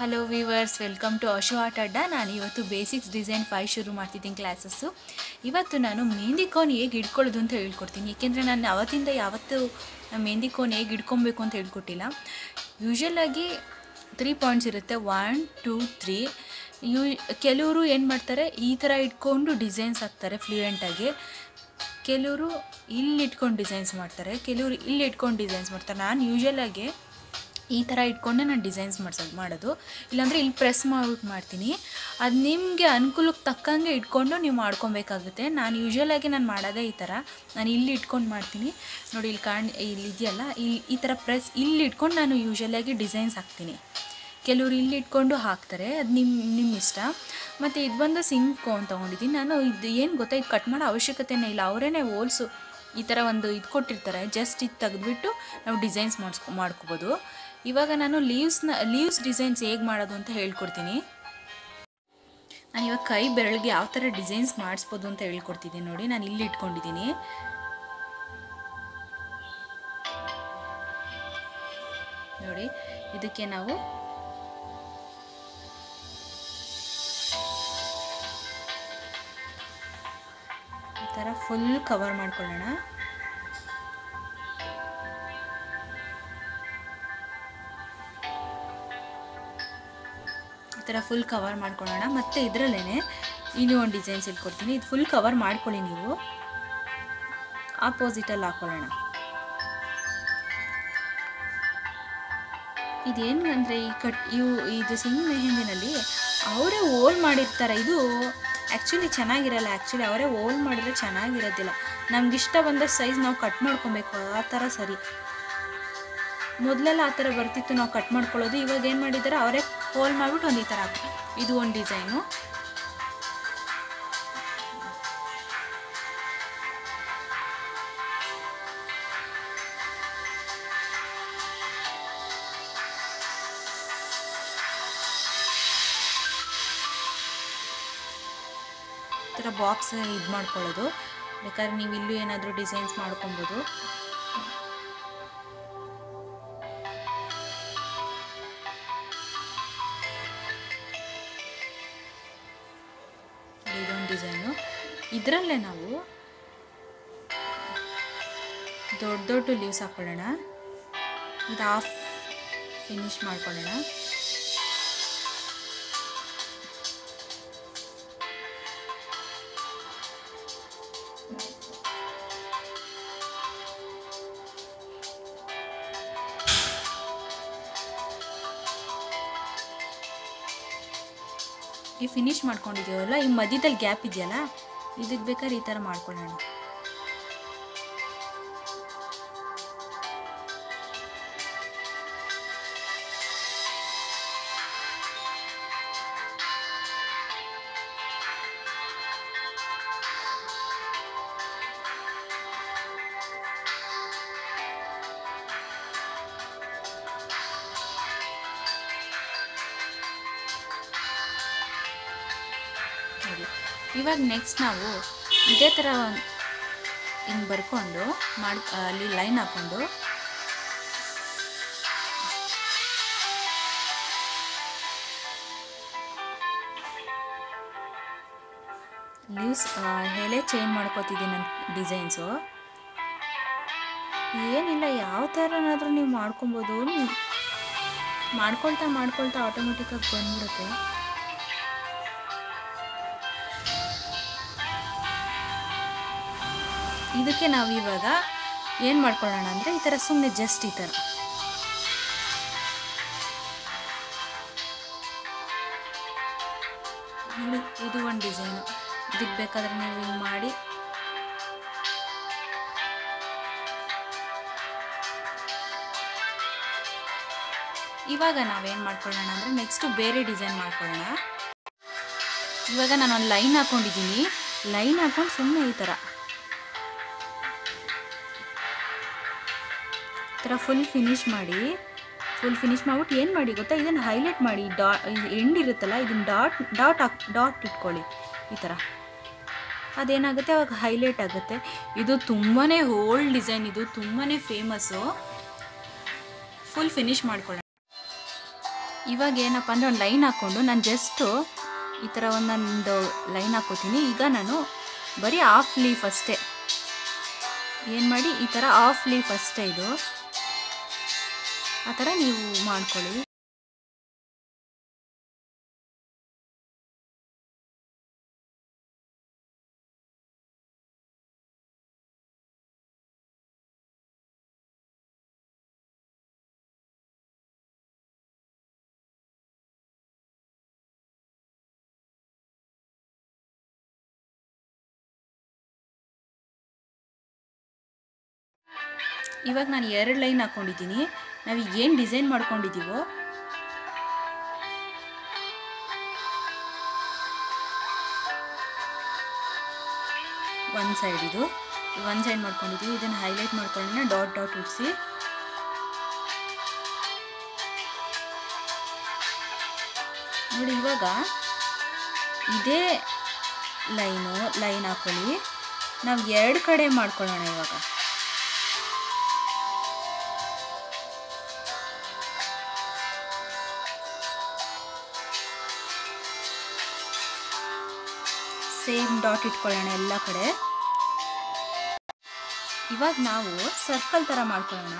Hello viewers welcome to Ashu ಆಟ ಅಡ್ಡ ನಾನು ಇವತ್ತು ಬೇಸಿಕ್ಸ್ ಡಿಸೈನ್ ಫೈವ್ ಶುರು ಮಾಡ್ತಿದ್ದೀನಿ ಕ್ಲಾಸಸ್ಸು ಇವತ್ತು ನಾನು ಮೆಹಂದಿ ಕೋನ್ ಹೇಗೆ ಹಿಡ್ಕೊಳ್ಳೋದು ಅಂತ ಹೇಳ್ಕೊಡ್ತೀನಿ. ಏಕೆಂದರೆ ನಾನು ಅವತ್ತಿಂದ ಯಾವತ್ತೂ ಮೆಹಂದಿ ಕೋನ್ ಹೇಗೆ ಹಿಡ್ಕೊಬೇಕು ಅಂತ ಹೇಳ್ಕೊಟ್ಟಿಲ್ಲ. ಯೂಶ್ವಲಾಗಿ ತ್ರೀ ಪಾಯಿಂಟ್ಸ್ ಇರುತ್ತೆ. ಒನ್ ಟೂ ತ್ರೀ ಯೂ, ಕೆಲವರು ಏನು ಮಾಡ್ತಾರೆ, ಈ ಥರ ಇಟ್ಕೊಂಡು ಡಿಸೈನ್ಸ್ ಹಾಕ್ತಾರೆ ಫ್ಲೂಯೆಂಟಾಗಿ ಕೆಲವರು ಇಲ್ಲಿ ಇಟ್ಕೊಂಡು ಡಿಸೈನ್ಸ್ ಮಾಡ್ತಾರೆ, ಕೆಲವರು ಇಲ್ಲಿ ಇಟ್ಕೊಂಡು ಡಿಸೈನ್ಸ್ ಮಾಡ್ತಾರೆ. ನಾನು ಯೂಶ್ವಲಾಗಿ ಈ ಥರ ಇಟ್ಕೊಂಡೆ ನಾನು ಡಿಸೈನ್ಸ್ ಮಾಡ್ಸೋದು ಮಾಡೋದು. ಇಲ್ಲಾಂದರೆ ಇಲ್ಲಿ ಪ್ರೆಸ್ ಮಾಡ್ಬಿಟ್ಟು ಮಾಡ್ತೀನಿ. ಅದು ನಿಮಗೆ ಅನುಕೂಲಕ್ಕೆ ತಕ್ಕಂಗೆ ಇಟ್ಕೊಂಡು ನೀವು ಮಾಡ್ಕೊಬೇಕಾಗುತ್ತೆ. ನಾನು ಯೂಶ್ವಲಾಗಿ ನಾನು ಮಾಡೋದೇ ಈ ಥರ. ನಾನು ಇಲ್ಲಿ ಇಟ್ಕೊಂಡು ಮಾಡ್ತೀನಿ. ನೋಡಿ, ಇಲ್ಲಿ ಕಾಣ್, ಇಲ್ಲಿ ಇದೆಯಲ್ಲ? ಇಲ್ಲಿ ಈ ಥರ ಪ್ರೆಸ್ ಇಲ್ಲಿ ಇಟ್ಕೊಂಡು ನಾನು ಯೂಶ್ವಲಾಗಿ ಡಿಸೈನ್ಸ್ ಹಾಕ್ತೀನಿ. ಕೆಲವರು ಇಲ್ಲಿ ಇಟ್ಕೊಂಡು ಹಾಕ್ತಾರೆ. ಅದು ನಿಮ್ಮ ನಿಮ್ಮ ಇಷ್ಟ. ಮತ್ತು ಇದು ಬಂದು ಸಿಂಕ್ ಅಂತ ತೊಗೊಂಡಿದ್ದೀನಿ. ನಾನು ಇದು ಏನು ಗೊತ್ತಾ? ಇದು ಕಟ್ ಮಾಡೋ ಅವಶ್ಯಕತೆನೇ ಇಲ್ಲ. ಅವರೇ ಹೋಲ್ಸು ಈ ಥರ ಒಂದು ಇದು ಕೊಟ್ಟಿರ್ತಾರೆ. ಜಸ್ಟ್ ಇದು ತೆಗೆದ್ಬಿಟ್ಟು ನಾವು ಡಿಸೈನ್ಸ್ ಮಾಡಿಸ್ಕೊ, ಮಾಡ್ಕೋಬೋದು. ಇವಾಗ ನಾನು ಲೀವ್ಸ್ನ, ಲೀವ್ಸ್ ಡಿಸೈನ್ಸ್ ಹೇಗೆ ಮಾಡೋದು ಅಂತ ಹೇಳ್ಕೊಡ್ತೀನಿ. ನಾನು ಇವಾಗ ಕೈ ಬೆರಳಿಗೆ ಯಾವ ಥರ ಡಿಸೈನ್ಸ್ ಮಾಡಿಸ್ಬೋದು ಅಂತ ಹೇಳ್ಕೊಡ್ತಿದ್ದೀನಿ ನೋಡಿ, ನಾನು ಇಲ್ಲಿ ಇಟ್ಕೊಂಡಿದ್ದೀನಿ. ನೋಡಿ, ಇದಕ್ಕೆ ನಾವು ಈ ಥರ ಫುಲ್ ಕವರ್ ಮಾಡ್ಕೊಳ್ಳೋಣ. ಥರ ಫುಲ್ ಕವರ್ ಮಾಡ್ಕೊಳ್ಳೋಣ. ಮತ್ತು ಇದರಲ್ಲೇ ಇನ್ನೂ ಒಂದು ಡಿಸೈನ್ಸ್ ಇಟ್ಕೊಡ್ತೀನಿ. ಇದು ಫುಲ್ ಕವರ್ ಮಾಡ್ಕೊಳ್ಳಿ ನೀವು. ಆಪೋಸಿಟಲ್ಲಿ ಹಾಕ್ಕೊಳ್ಳೋಣ ಇದೇನು ಅಂದರೆ ಈ ಕಟ್, ಇವು, ಇದು ಸಿಂಗ್ ಮೆಹಂದಿನಲ್ಲಿ ಅವರೇ ಓಲ್ ಮಾಡಿರ್ತಾರೆ. ಇದು ಆ್ಯಕ್ಚುಲಿ ಚೆನ್ನಾಗಿರಲ್ಲ. ಆ್ಯಕ್ಚುಲಿ ಅವರೇ ಓಲ್ ಮಾಡಿದ್ರೆ ಚೆನ್ನಾಗಿರೋದಿಲ್ಲ. ನಮ್ಗೆ ಇಷ್ಟ ಬಂದ ಸೈಜ್ ನಾವು ಕಟ್ ಮಾಡ್ಕೊಬೇಕು. ಆ ಥರ ಸರಿ. ಮೊದಲೆಲ್ಲ ಆ ಥರ ಬರ್ತಿತ್ತು. ನಾವು ಕಟ್ ಮಾಡ್ಕೊಳ್ಳೋದು. ಇವಾಗ ಏನು ಮಾಡಿದ್ದಾರೆ? ಅವರೇ ಹೋಲ್ ಮಾಡಿಬಿಟ್ಟು ಒಂದು ಈ ಥರ ಇದು ಒಂದು ಡಿಸೈನು ಥರ ಬಾಕ್ಸ್ ಇದು ಮಾಡ್ಕೊಳ್ಳೋದು. ಬೇಕಾದ್ರೆ ನೀವು ಇಲ್ಲೂ ಏನಾದರೂ ಡಿಸೈನ್ಸ್ ಮಾಡ್ಕೊಬೋದು. ಇದರಲ್ಲೇ ನಾವು ದೊಡ್ಡ ದೊಡ್ಡ ಲೀವ್ಸ್ ಹಾಕ್ಕೊಳ್ಳೋಣ ಇದು ಹಾಫ್ ಫಿನಿಶ್ ಮಾಡ್ಕೊಳ್ಳೋಣ. ಈ ಫಿನಿಶ್ ಮಾಡ್ಕೊಂಡಿದ್ದೀವಲ್ಲ, ಈ ಮಧ್ಯದಲ್ಲಿ ಗ್ಯಾಪ್ ಇದೆಯಲ್ಲ? ಇದಕ್ಕೆ ಬೇಕಾದ್ರೆ ಈ ಥರ ಮಾಡ್ಕೊಳ್ಳೋಣ ಇವಾಗ ನೆಕ್ಸ್ಟ್ ನಾವು ಇದೇ ಥರ ಹಿಂಗೆ ಬರ್ಕೊಂಡು ಮಾಡಿ ಅಲ್ಲಿ ಲೈನ್ ಹಾಕ್ಕೊಂಡು ಲೀವ್ಸ್ ಎಲೆ ಚೇಂಜ್ ಮಾಡ್ಕೋತಿದ್ದೀನಿ ನನ್ನ ಡಿಸೈನ್ಸು ಏನಿಲ್ಲ, ಯಾವ ಥರನಾದರೂ ನೀವು ಮಾಡ್ಕೊಬೋದು. ಮಾಡ್ಕೊಳ್ತಾ ಮಾಡ್ಕೊಳ್ತಾ ಆಟೋಮೆಟಿಕ್ಕಾಗಿ ಬಂದ್ಬಿಡುತ್ತೆ. ಇದಕ್ಕೆ ನಾವು ಇವಾಗ ಏನು ಮಾಡ್ಕೊಳ್ಳೋಣ ಅಂದರೆ ಈ ಥರ ಸುಮ್ಮನೆ ಜಸ್ಟ್ ಈ ಥರ ಇದು ಒಂದು ಡಿಸೈನು ಇದಕ್ಕೆ ಬೇಕಾದ್ರೆ ನೀವು ಹಿಂಗೆ ಮಾಡಿ. ಇವಾಗ ನಾವೇನು ಮಾಡ್ಕೊಳ್ಳೋಣ ಅಂದರೆ ನೆಕ್ಸ್ಟು ಬೇರೆ ಡಿಸೈನ್ ಮಾಡ್ಕೊಳ್ಳೋಣ. ಇವಾಗ ನಾನು ಒಂದು ಲೈನ್ ಹಾಕ್ಕೊಂಡಿದ್ದೀನಿ ಲೈನ್ ಹಾಕ್ಕೊಂಡು ಸುಮ್ಮನೆ ಈ ಥರ ಥರ ಫುಲ್ ಫಿನಿಶ್ ಮಾಡಿ ಫುಲ್ ಫಿನಿಶ್ ಮಾಡ್ಬಿಟ್ಟು ಏನು ಮಾಡಿ ಗೊತ್ತಾ? ಇದನ್ನು ಹೈಲೈಟ್ ಮಾಡಿ ಡಾ ಎಂಡ್ ಇರುತ್ತಲ್ಲ, ಇದನ್ನು ಡಾಟ್ ಡಾಟ್ ಹಾಕ್ ಡಾಟ್ ಇಟ್ಕೊಳ್ಳಿ, ಈ ಥರ. ಅದೇನಾಗುತ್ತೆ? ಅವಾಗ ಹೈಲೈಟ್ ಆಗುತ್ತೆ. ಇದು ತುಂಬಾ ಓಲ್ಡ್ ಡಿಸೈನ್ ಇದು ತುಂಬಾ ಫೇಮಸ್ಸು ಫುಲ್ ಫಿನಿಶ್ ಮಾಡ್ಕೊಳ್ಳೋಣ. ಇವಾಗ ಏನಪ್ಪ ಅಂದರೆ ಒಂದು ಲೈನ್ ಹಾಕ್ಕೊಂಡು ನಾನು ಜಸ್ಟು ಈ ಥರ ಒಂದೊಂದು ಲೈನ್ ಹಾಕೋತೀನಿ ಈಗ ನಾನು ಬರೀ ಆಫ್ ಲೀಫ್ ಅಷ್ಟೇ. ಏನು ಮಾಡಿ? ಈ ಥರ ಆಫ್ ಲೀಫ್ ಅಷ್ಟೇ ಇದು. ಆ ಥರ ನೀವು ಮಾಡ್ಕೊಳ್ಳಿ. ಇವಾಗ ನಾನು ಎರಡು ಲೈನ್ ಹಾಕ್ಕೊಂಡಿದ್ದೀನಿ ನಾವು ಏನು ಡಿಸೈನ್ ಮಾಡ್ಕೊಂಡಿದ್ದೀವೋ ಒಂದು ಸೈಡ್ ಇದು. ಒಂದು ಸೈಡ್ ಮಾಡ್ಕೊಂಡಿದ್ದೀವಿ ಇದನ್ನು ಹೈಲೈಟ್ ಮಾಡ್ಕೊಳ್ಳೋಣ. ಡಾಟ್ ಡಾಟ್ ಉಡ್ಸಿ. ನೋಡಿ ಇವಾಗ ಇದೇ ಲೈನು ಲೈನ್ ಹಾಕೊಳ್ಳಿ. ನಾವು ಎರಡು ಕಡೆ ಮಾಡ್ಕೊಳ್ಳೋಣ ಇವಾಗ. ಸೇಮ್ ಡಾಟ್ ಇಟ್ಕೊಳ್ಳೋಣ ಎಲ್ಲ ಕಡೆ. ಇವಾಗ ನಾವು ಸರ್ಕಲ್ ಥರ ಮಾಡ್ಕೊಳ್ಳೋಣ.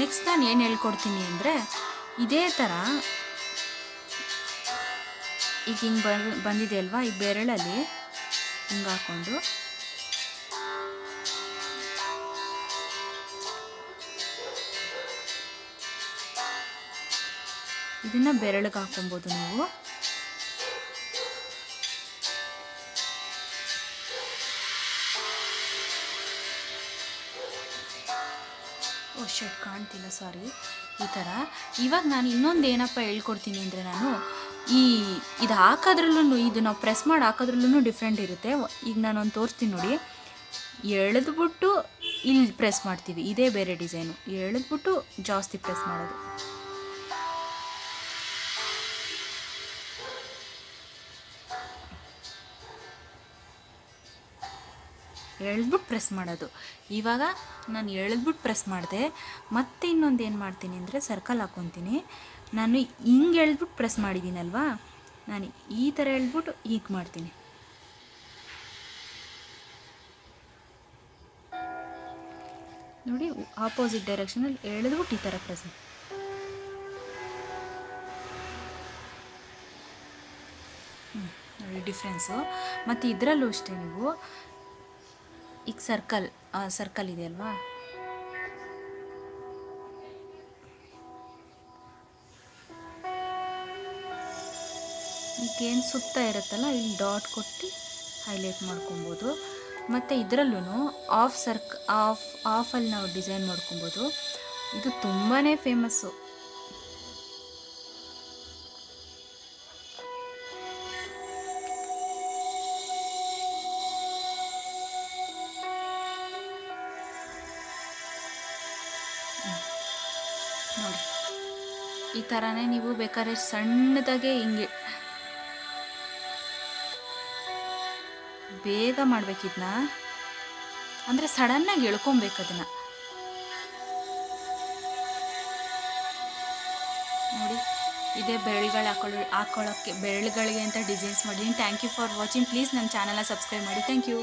ನೆಕ್ಸ್ಟ್ ನಾನು ಏನು ಹೇಳ್ಕೊಡ್ತೀನಿ ಅಂದರೆ, ಇದೇ ಥರ ಈಗ ಹಿಂಗೆ ಬ, ಬಂದಿದೆ ಅಲ್ವಾ? ಈ ಬೆರಳಲ್ಲಿ ಹಿಂಗೆ ಹಾಕ್ಕೊಂಡು ಇದನ್ನು ಬೆರಳಿಗೆ ಹಾಕ್ಕೊಬೋದು ನೀವು. ಓ ಶರ್ಟ್ ಕಾಣ್ತಿಲ್ಲ ಸಾರಿ ಈ ಥರ ಇವಾಗ ನಾನು ಇನ್ನೊಂದು ಏನಪ್ಪ ಹೇಳ್ಕೊಡ್ತೀನಿ ಅಂದರೆ ನಾನು ಈ ಇದು ಹಾಕೋದ್ರಲ್ಲೂ ಇದು ನಾವು ಪ್ರೆಸ್ ಮಾಡಿ ಹಾಕೋದ್ರಲ್ಲೂ ಡಿಫ್ರೆಂಟ್ ಇರುತ್ತೆ. ಈಗ ನಾನು ಒಂದು ತೋರಿಸ್ತೀನಿ ನೋಡಿ. ಎಳೆದ್ಬಿಟ್ಟು ಇಲ್ಲಿ ಪ್ರೆಸ್ ಮಾಡ್ತೀವಿ. ಇದೇ ಬೇರೆ ಡಿಸೈನು ಎಳೆದ್ಬಿಟ್ಟು ಜಾಸ್ತಿ ಪ್ರೆಸ್ ಮಾಡೋದು. ಎಳೆದ್ಬಿಟ್ಟು ಪ್ರೆಸ್ ಮಾಡೋದು. ಇವಾಗ ನಾನು ಎಳೆದ್ಬಿಟ್ಟು ಪ್ರೆಸ್ ಮಾಡಿದೆ, ಮತ್ತೆ ಇನ್ನೊಂದು ಏನು ಮಾಡ್ತೀನಿ ಅಂದರೆ ಸರ್ಕಲ್ ಹಾಕ್ಕೊತೀನಿ ನಾನು ಹಿಂಗೆ ಎಳೆದ್ಬಿಟ್ಟು ಪ್ರೆಸ್ ಮಾಡಿದ್ದೀನಲ್ವಾ ನಾನು ಈ ಥರ ಎಳೆದ್ಬಿಟ್ಟು ಹೀಗೆ ಮಾಡ್ತೀನಿ. ನೋಡಿ ಆಪೋಸಿಟ್ ಡೈರೆಕ್ಷನಲ್ಲಿ ಎಳೆದ್ಬಿಟ್ಟು ಈ ಥರ ಪ್ರೆಸ್ ನೋಡಿ ಡಿಫ್ರೆನ್ಸು ಮತ್ತು ಇದರಲ್ಲೂ ಅಷ್ಟೇ ನೀವು. ಈಗ ಸರ್ಕಲ್ ಸರ್ಕಲ್ ಇದೆ ಅಲ್ವಾ? ಈಗೇನು ಸುತ್ತ ಇರುತ್ತಲ್ಲ, ಇಲ್ಲಿ ಡಾಟ್ ಕೊಟ್ಟು ಹೈಲೈಟ್ ಮಾಡ್ಕೊಬೋದು. ಮತ್ತು ಇದರಲ್ಲೂ ಆಫ್ ಸರ್ಕ್, ಆಫ್, ಆಫಲ್ಲಿ ನಾವು ಡಿಸೈನ್ ಮಾಡ್ಕೊಬೋದು. ಇದು ತುಂಬಾ ಫೇಮಸ್ಸು ಥರನೇ ನೀವು ಬೇಕಾದ್ರೆ ಸಣ್ಣದಾಗೆ ಹಿಂಗೆ ಬೇಗ ಮಾಡ್ಬೇಕಿದ್ನ? ಅಂದರೆ ಸಡನ್ನಾಗಿ ಎಳ್ಕೊಬೇಕು ಅದನ್ನು. ನೋಡಿ, ಇದೇ ಬೆರಳುಗಳು ಹಾಕೊಳ್ಳೋ, ಹಾಕೊಳ್ಳೋಕ್ಕೆ ಬೆರಳುಗಳಿಗೆ ಅಂತ ಡಿಸೈನ್ಸ್ ಮಾಡಿದ್ದೀನಿ thank you for watching please ನನ್ನ ಚಾನಲ್ನ ಸಬ್ಸ್ಕ್ರೈಬ್ ಮಾಡಿ. Thank you